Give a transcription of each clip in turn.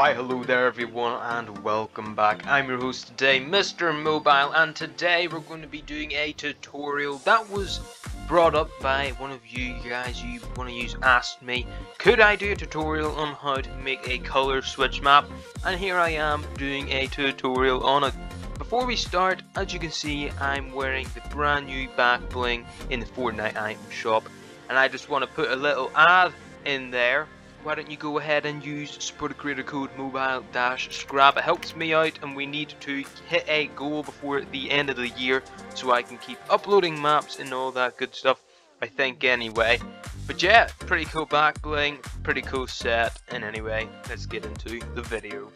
Why hello there everyone and welcome back. I'm your host today, Mr. Mobile, and today we're going to be doing a tutorial that was brought up by one of you guys you want to use asked me could I do a tutorial on how to make a color switch map and here I am doing a tutorial on it. Before we start, as you can see I'm wearing the brand new back bling in the Fortnite item shop and I just want to put a little ad in there why don't you go ahead and use support creator code mobile dash scrap it helps me out and we need to hit a goal before the end of the year so I can keep uploading maps and all that good stuff I think anyway. But yeah pretty cool back bling pretty cool set. And anyway let's get into the video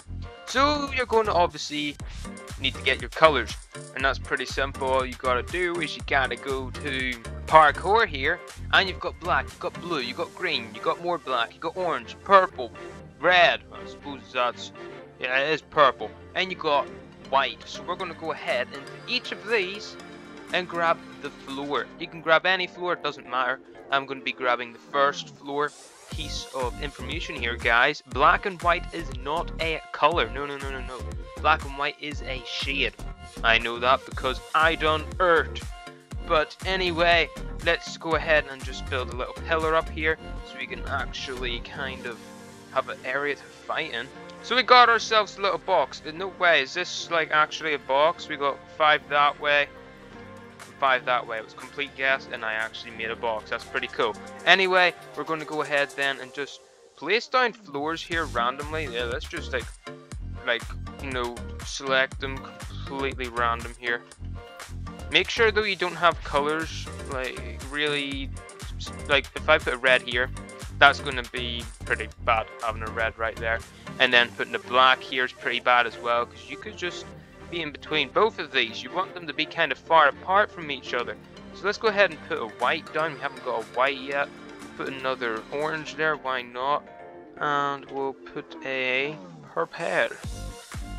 so you're going to obviously need to get your colors and that's pretty simple. All you gotta do is you gotta go to parkour here and you've got black you've got blue you've got green you've got more black you've got orange purple red. I suppose that's yeah it is purple. And you got white. So we're going to go ahead and each of these and grab the floor. You can grab any floor it doesn't matter. I'm going to be grabbing the first floor piece of information here guys black and white is not a color no no no no no black and white is a shade I know that because I done Earth but anyway, let's go ahead and just build a little pillar up here so we can actually kind of have an area to fight in. So we got ourselves a little box. In no way, is this like actually a box? We got five that way, five that way. It was complete guess and I actually made a box. That's pretty cool. Anyway, we're going to go ahead then and just place down floors here randomly. Yeah, let's just like, like, you know, select them completely random here. Make sure though you don't have colors, like really, like if I put a red here, that's going to be pretty bad having a red right there. And then putting a black here is pretty bad as well, because you could just be in between both of these. You want them to be kind of far apart from each other. So let's go ahead and put a white down. We haven't got a white yet. Put another orange there, why not? And we'll put a purple.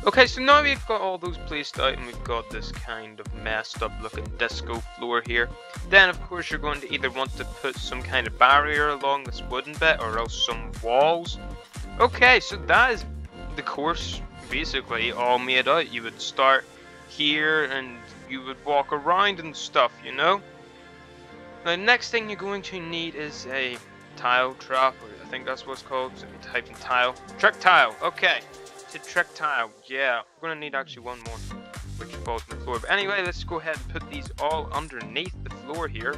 Okay, so now we've got all those placed out and we've got this kind of messed up looking disco floor here. Then of course you're going to either want to put some kind of barrier along this wooden bit or else some walls. Okay, so that is the course basically all made out. You would start here and you would walk around and stuff, you know? Now the next thing you're going to need is a tile trap, I think that's what's called, so you type in tile. Trick tile, okay It's a trick tile. Yeah, we're gonna need actually one more, which falls on the floor. But anyway, let's go ahead and put these all underneath the floor here.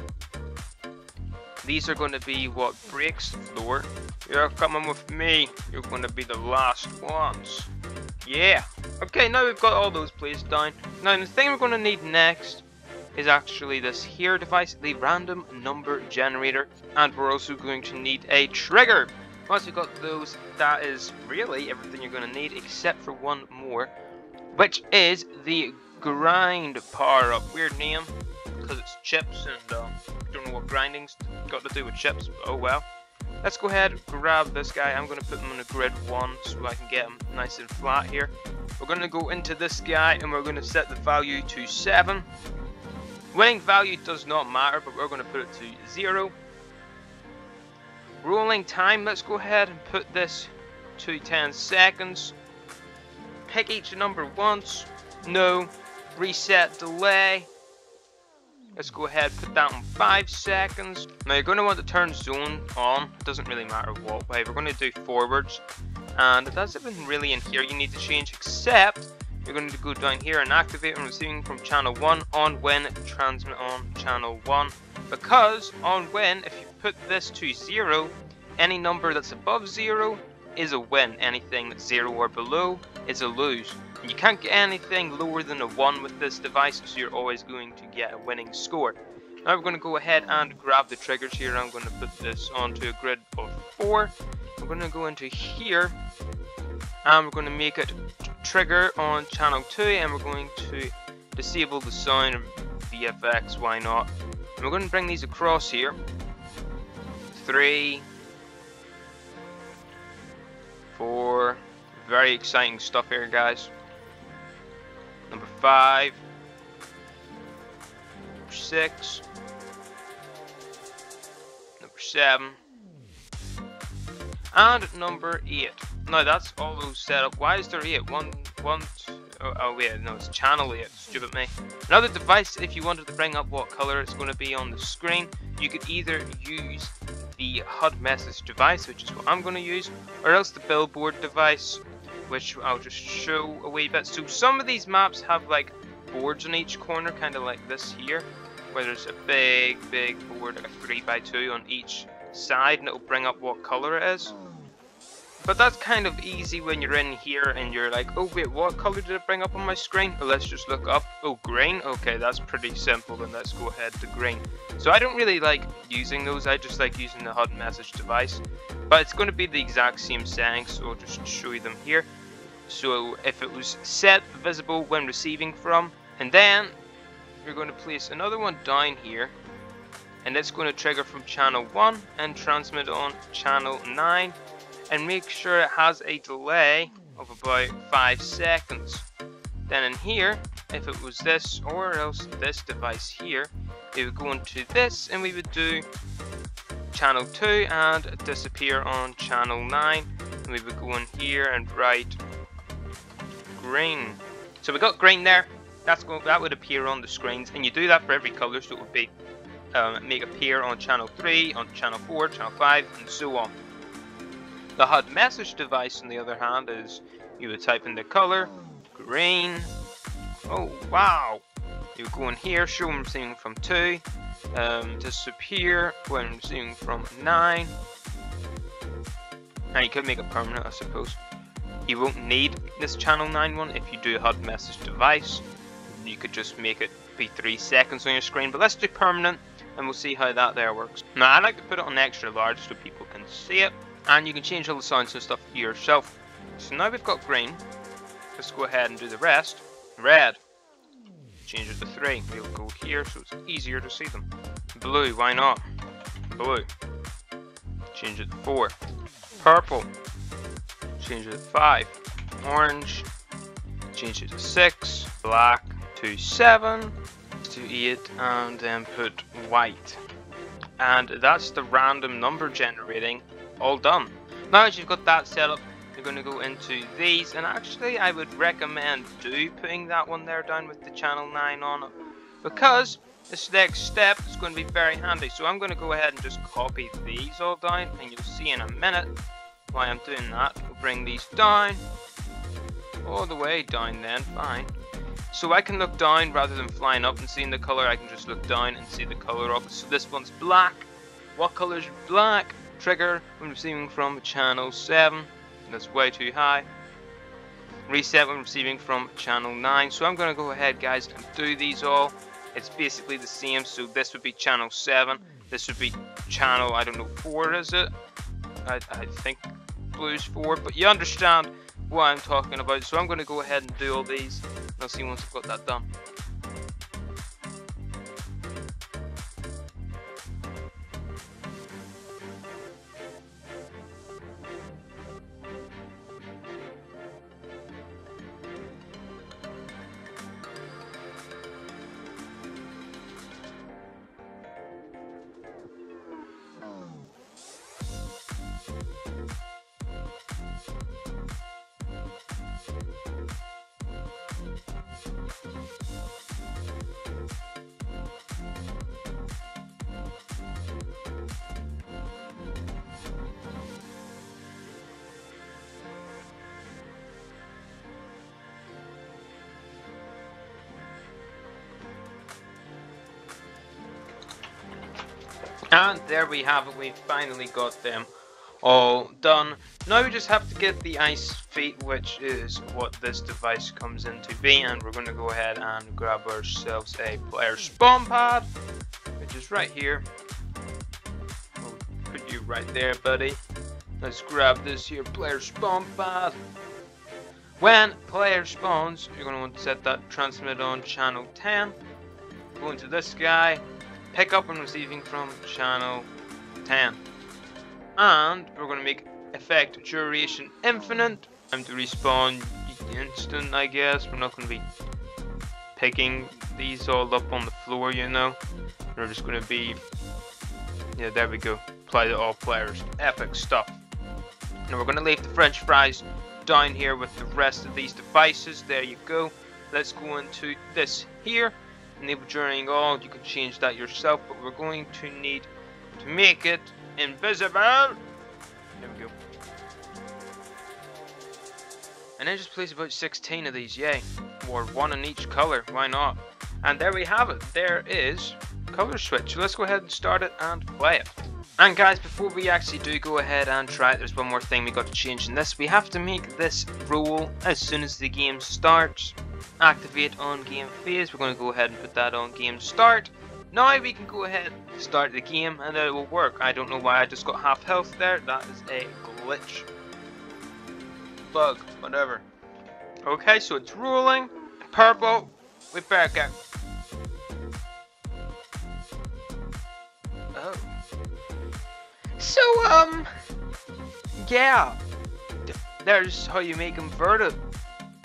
These are going to be what breaks the floor. You're coming with me. You're going to be the last ones. Yeah. Okay, now we've got all those placed down. Now the thing we're going to need next is actually this here device, the random number generator. And we're also going to need a trigger. Once we've got those, that is really everything you're going to need except for one more, which is the grind power up. Weird name, because it's chips and uh, don't know what grinding's got to do with chips, oh well. Let's go ahead grab this guy. I'm going to put him on a grid 1 so I can get him nice and flat here. We're going to go into this guy and we're going to set the value to 7. Winning value does not matter, but we're going to put it to 0. Rolling time, let's go ahead and put this to 10 seconds. Pick each number once. No. Reset delay. Let's go ahead put that on 5 seconds. Now you're going to want to turn zone on. It doesn't really matter what way. We're going to do forwards. And it doesn't even really in here you need to change except you're going to go down here and activate and receiving from channel 1 on when transmit on channel 1 because on when if you put this to 0 any number that's above 0 is a win anything that's 0 or below is a lose you can't get anything lower than a 1 with this device so you're always going to get a winning score now we're going to go ahead and grab the triggers here I'm going to put this onto a grid of 4 I'm going to go into here and we're going to make it trigger on channel 2 and we're going to disable the sound of VFX, why not. And we're going to bring these across here. 3, 4, very exciting stuff here guys. Number 5, number 6, number 7, and number 8. No, that's all those set up. Why is there eight? One, one, two, oh, oh wait, no, it's channel eight. Stupid me. Another device, if you wanted to bring up what color it's going to be on the screen, you could either use the HUD message device, which is what I'm going to use, or else the billboard device, which I'll just show a wee bit. So some of these maps have like boards on each corner, kind of like this here, where there's a big, big board, like a 3x2 on each side, and it'll bring up what color it is. But that's kind of easy when you're in here and you're like, oh wait, what color did it bring up on my screen? Let's just look up. Oh, green? Okay, that's pretty simple, then let's go ahead to green. So I don't really like using those, I just like using the HUD message device. But it's going to be the exact same settings, so I'll just show you them here. So if it was set visible when receiving from, and then you're going to place another one down here, and it's going to trigger from channel 1 and transmit on channel 9 and make sure it has a delay of about 5 seconds. Then in here, if it was this or else this device here, it would go into this and we would do channel 2 and disappear on channel 9 and we would go in here and write green. So we got green there, that's going, that would appear on the screens and you do that for every colour so it would be um, make appear on channel 3, on channel 4, channel 5 and so on. The HUD message device, on the other hand, is you would type in the color, green. Oh, wow. You go in here, show them seeing from 2, um, disappear when seeing from 9. And you could make it permanent, I suppose. You won't need this channel 9 one if you do a HUD message device. You could just make it be 3 seconds on your screen, but let's do permanent and we'll see how that there works. Now I like to put it on extra large so people can see it and you can change all the sounds and stuff yourself. So now we've got green, let's go ahead and do the rest. Red, change it to 3, we'll go here so it's easier to see them. Blue, why not? Blue, change it to 4. Purple, change it to 5. Orange, change it to 6. Black to 7. To 8 and then put white. And that's the random number generating all done. Now that you've got that set up, you're going to go into these, and actually I would recommend do putting that one there down with the channel 9 on it, because this next step is going to be very handy. So I'm going to go ahead and just copy these all down, and you'll see in a minute why I'm doing that. We'll bring these down, all the way down then, fine. So I can look down rather than flying up and seeing the color, I can just look down and see the color of it. So this one's black. What color is black? Trigger when receiving from channel 7. That's way too high. Reset when receiving from channel 9. So I'm going to go ahead guys and do these all. It's basically the same. So this would be channel 7. This would be channel, I don't know, 4 is it? I, I think blues 4. But you understand what I'm talking about. So I'm going to go ahead and do all these. and I'll see once I've got that done. And there we have it, we finally got them all done. Now we just have to get the ice feet, which is what this device comes into being, and we're going to go ahead and grab ourselves a player spawn pad, which is right here. We'll put you right there, buddy. Let's grab this here player spawn pad. When player spawns, you're going to want to set that transmit on channel 10. Go into this guy, pick up when receiving from channel 10. And we're going to make effect duration infinite. Time to respawn instant, I guess. We're not going to be picking these all up on the floor, you know. We're just going to be, yeah, there we go. Apply to all players. Epic stuff. Now we're going to leave the french fries down here with the rest of these devices. There you go. Let's go into this here. Enable journeying all. You can change that yourself, but we're going to need to make it invisible. There we go. And then just place about 16 of these, yay. Or one in each color, why not? And there we have it. There is color switch. let's go ahead and start it and play it. And guys, before we actually do go ahead and try it, there's one more thing we got to change in this. We have to make this rule as soon as the game starts. Activate on game phase. We're going to go ahead and put that on game start. Now we can go ahead start the game and it will work. I don't know why I just got half health there. That is a glitch. Bug, whatever. Okay, so it's rolling. Purple. We back out. Oh. So, um, yeah. There's how you make inverted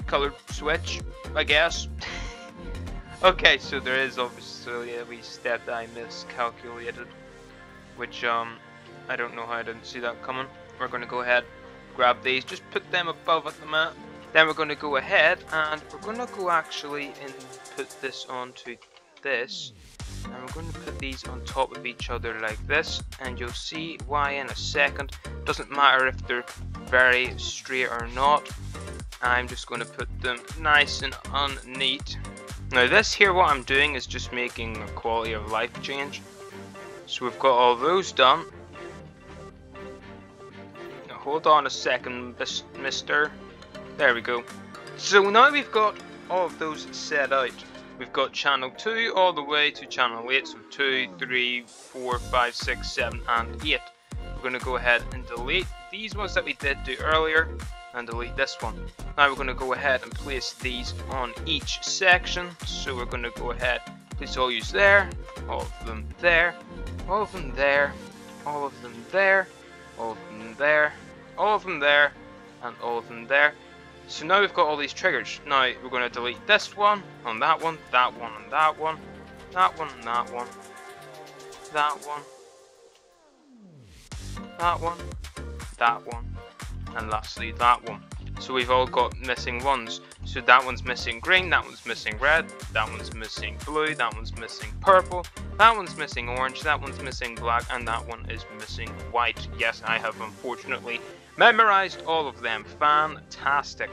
color switch, I guess. okay, so there is obviously a wee step that I miscalculated, which, um, I don't know how I didn't see that coming. We're going to go ahead, grab these, just put them above at the map. Then we're going to go ahead and we're going to go actually and put this onto this and we're going to put these on top of each other like this and you'll see why in a second doesn't matter if they're very straight or not I'm just going to put them nice and unneat now this here what I'm doing is just making a quality of life change. So we've got all those done. Now hold on a second mister. There we go. So now we've got all of those set out. We've got channel 2 all the way to channel 8, so 2, 3, 4, 5, 6, 7 and 8. We're going to go ahead and delete these ones that we did do earlier and delete this one. Now we're going to go ahead and place these on each section. So we're going to go ahead, place all these there, all of them there, all of them there, all of them there, all of them there, all of them there, and all of them there. So now we've got all these triggers. Now we're going to delete this one, on that one, that one, and that one, that one, and that one, that one, that one, that one, and lastly that one. So we've all got missing ones. So that one's missing green, that one's missing red, that one's missing blue, that one's missing purple, that one's missing orange, that one's missing black, and that one is missing white. Yes, I have unfortunately memorized all of them. Fantastic.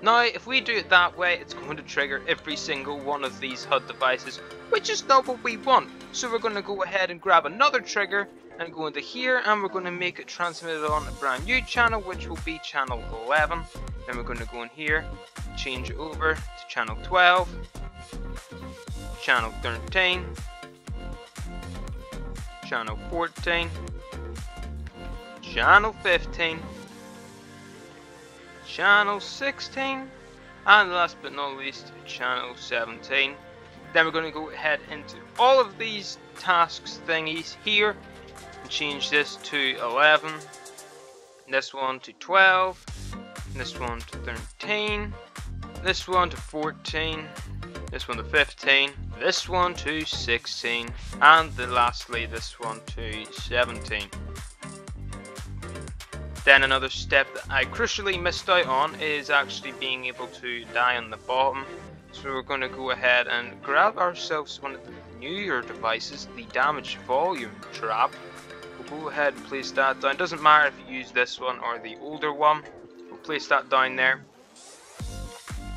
Now, if we do it that way, it's going to trigger every single one of these HUD devices, which is not what we want. So we're going to go ahead and grab another trigger and go into here, and we're going to make it transmitted on a brand new channel, which will be channel 11. Then we're going to go in here, change it over to channel 12, channel 13, channel 14, channel 15, channel 16, and last but not least, channel 17. Then we're going to go ahead into all of these tasks thingies here change this to 11, this one to 12, this one to 13, this one to 14, this one to 15, this one to 16, and then lastly this one to 17. Then another step that I crucially missed out on is actually being able to die on the bottom. So we're going to go ahead and grab ourselves one of the newer devices, the damage volume trap. Go ahead and place that down. Doesn't matter if you use this one or the older one. We'll place that down there.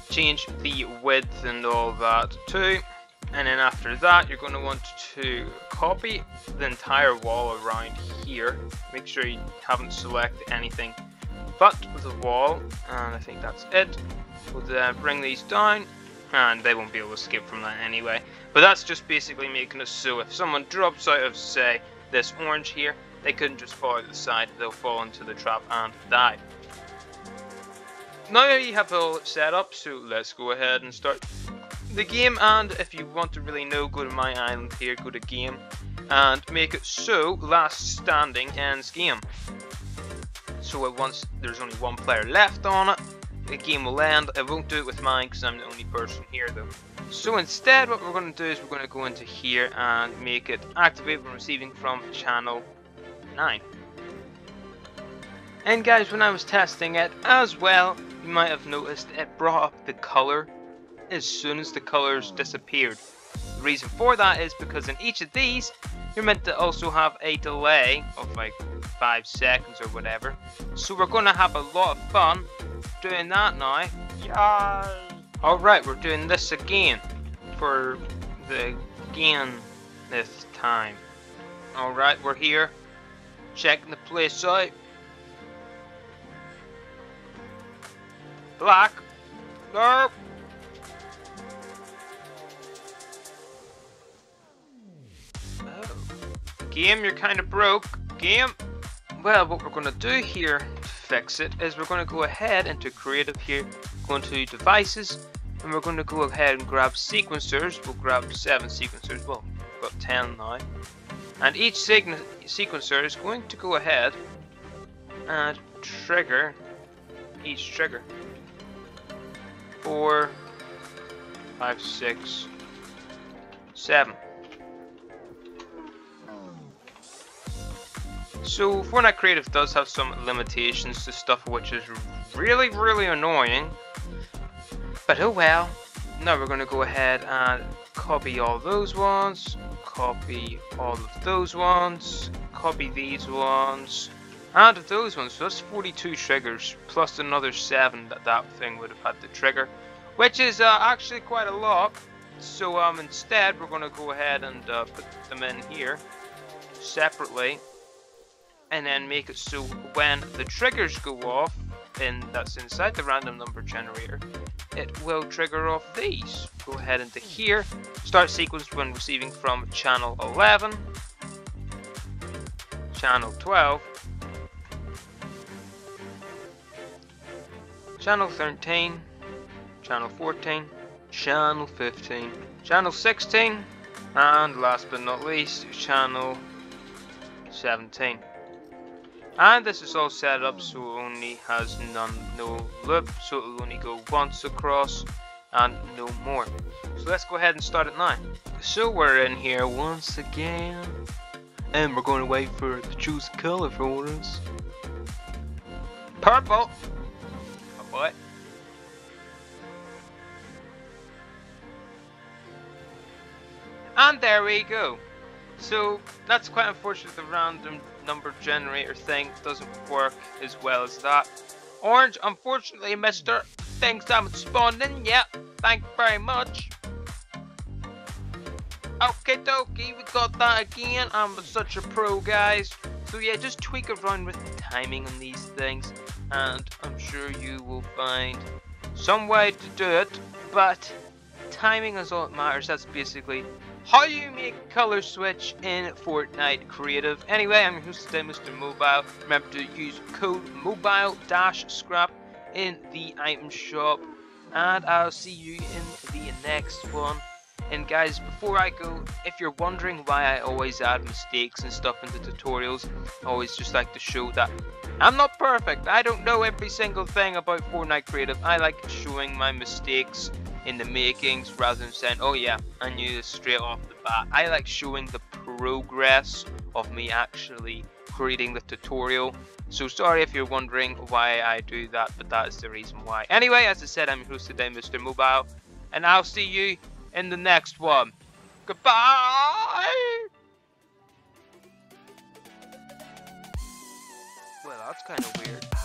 Change the width and all that too and then after that you're going to want to copy the entire wall around here make sure you haven't selected anything but the wall and I think that's it we'll then bring these down and they won't be able to escape from that anyway but that's just basically making it so if someone drops out of say this orange here. They couldn't just fall to the side they'll fall into the trap and die. Now you have all set up so let's go ahead and start the game. And if you want to really know go to my island here go to game and make it so last standing ends game. So once there's only one player left on it the game will end I won't do it with mine because I'm the only person here though so instead what we're going to do is we're going to go into here and make it activate when receiving from channel 9 And guys, when I was testing it as well, you might have noticed it brought up the color as soon as the colors disappeared. The reason for that is because in each of these, you're meant to also have a delay of like 5 seconds or whatever. So we're going to have a lot of fun doing that now. Yeah. Alright, we're doing this again for the again this time. Alright, we're here. Checking the place out. Black. Nope. Oh. Game, you're kind of broke. Game. Well, what we're going to do here fix it is we're going to go ahead into creative here, go into devices, and we're going to go ahead and grab sequencers. We'll grab seven sequencers. Well, we've got 10 now. And each sequencer is going to go ahead and trigger each trigger. Four, five, six, seven. So Fortnite Creative does have some limitations to stuff which is really really annoying. But oh well. Now we're going to go ahead and copy all those ones, copy all of those ones, copy these ones, and those ones. So that's 42 triggers plus another 7 that that thing would have had to trigger. Which is uh, actually quite a lot. So um, instead we're going to go ahead and uh, put them in here separately and then make it so when the triggers go off and that's inside the random number generator it will trigger off these. Go ahead into hmm. here start sequence when receiving from channel 11 channel 12 channel 13 channel 14 channel 15 channel 16 and last but not least channel 17 and this is all set up so it only has none no loop so it will only go once across and no more. So let's go ahead and start it now so we're in here once again. And we're going to wait for it to choose color for us. Purple. Oh, what and there we go. So that's quite unfortunate the random number generator thing doesn't work as well as that. Orange, unfortunately, mister, things haven't spawned in yet. Thank you very much. Okay, dokie, we got that again. I'm such a pro, guys. So yeah, just tweak around with the timing on these things, and I'm sure you will find some way to do it. But timing is all that matters. That's basically how you make color switch in Fortnite Creative. Anyway, I'm your host today, Mr. Mobile. Remember to use code mobile-scrap in the item shop. And I'll see you in the next one. And guys, before I go, if you're wondering why I always add mistakes and stuff in the tutorials, I always just like to show that I'm not perfect. I don't know every single thing about Fortnite Creative. I like showing my mistakes in the makings rather than saying, oh yeah, I knew this straight off the bat. I like showing the progress of me actually creating the tutorial. So sorry if you're wondering why I do that, but that is the reason why. Anyway, as I said, I'm your host today, Mr. Mobile, and I'll see you in the next one. Goodbye! Well, that's kind of weird.